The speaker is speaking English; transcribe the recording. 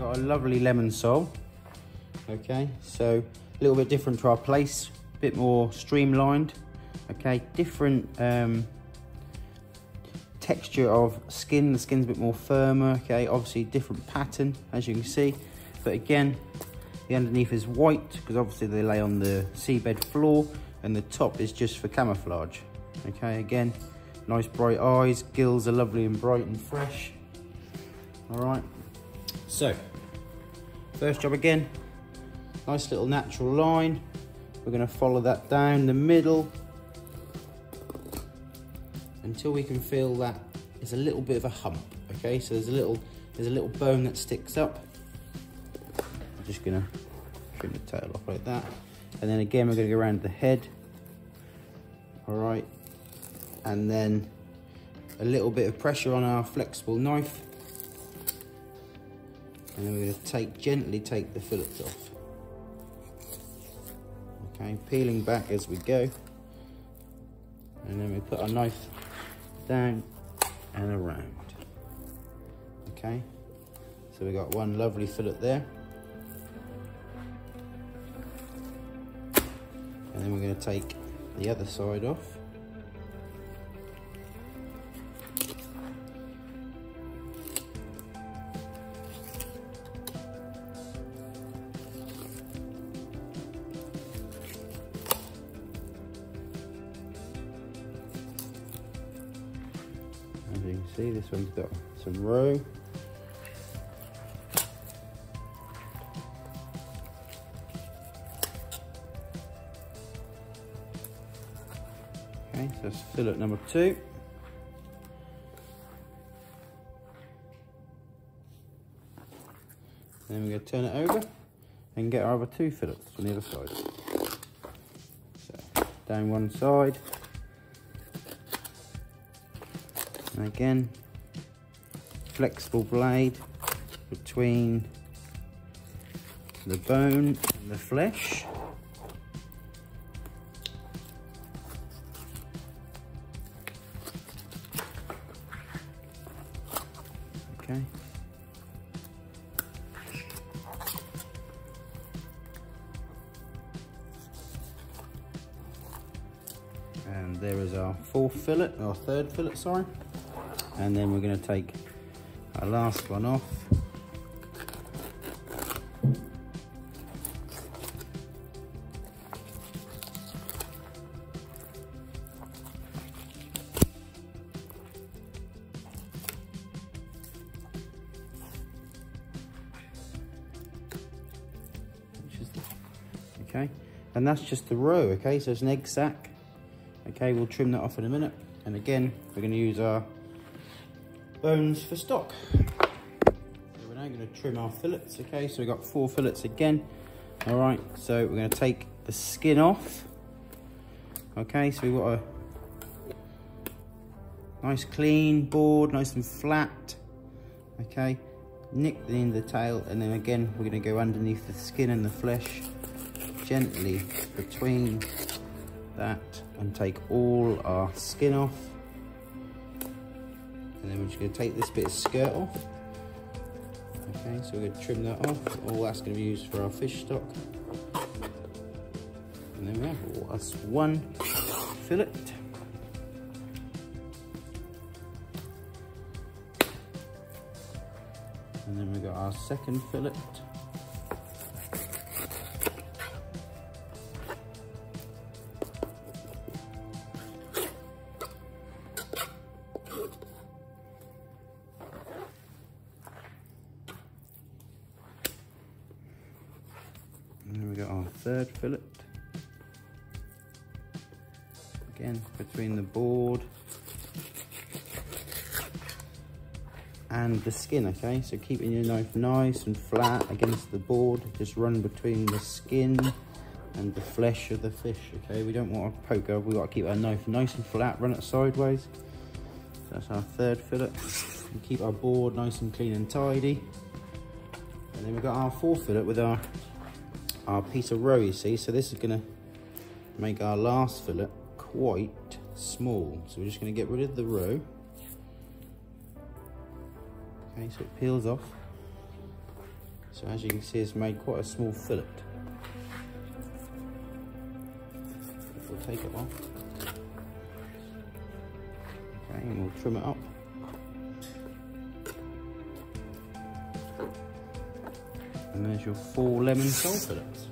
got a lovely lemon sole. Okay, so a little bit different to our plaice, a bit more streamlined. Okay, different um, texture of skin. The skin's a bit more firmer. Okay, obviously different pattern as you can see. But again, the underneath is white because obviously they lay on the seabed floor and the top is just for camouflage. Okay, again, nice bright eyes, gills are lovely and bright and fresh. All right, so first job again, nice little natural line. We're gonna follow that down the middle until we can feel that it's a little bit of a hump. Okay, so there's a little there's a little bone that sticks up. I'm just gonna trim the tail off like that. And then again, we're gonna go around the head. All right, and then a little bit of pressure on our flexible knife. And then we're gonna take, gently take the fillets off. Okay, peeling back as we go. And then we put our knife down and around. Okay, so we got one lovely fillet there. And then we're going to take the other side off. You can see, this one's got some room Okay, so that's fillet number two. Then we're going to turn it over and get our other two fillets on the other side. So, down one side. And again, flexible blade between the bone and the flesh. Okay. And there is our fourth fillet, or third fillet, sorry. And then we're going to take our last one off. Okay, and that's just the roe okay? So it's an egg sac. Okay, we'll trim that off in a minute. And again, we're going to use our bones for stock. So we're now going to trim our fillets, okay? So we've got four fillets again. All right, so we're going to take the skin off. Okay, so we've got a nice clean board, nice and flat. Okay, nick the end of the tail, and then again, we're going to go underneath the skin and the flesh, gently between that, and take all our skin off. And then we're just going to take this bit of skirt off. Okay, so we're going to trim that off. All that's going to be used for our fish stock. And then we have that's one fillet. And then we've got our second fillet. Third fillet. Again, between the board and the skin, okay? So keeping your knife nice and flat against the board. Just run between the skin and the flesh of the fish, okay? We don't want to poke over. We've got to keep our knife nice and flat, run it sideways. So that's our third fillet. Keep our board nice and clean and tidy. And then we've got our fourth fillet with our our piece of roe, you see. So this is gonna make our last fillet quite small. So we're just gonna get rid of the roe. Okay, so it peels off. So as you can see, it's made quite a small fillet. We'll take it off. Okay, and we'll trim it up. And there's your four lemon fillets.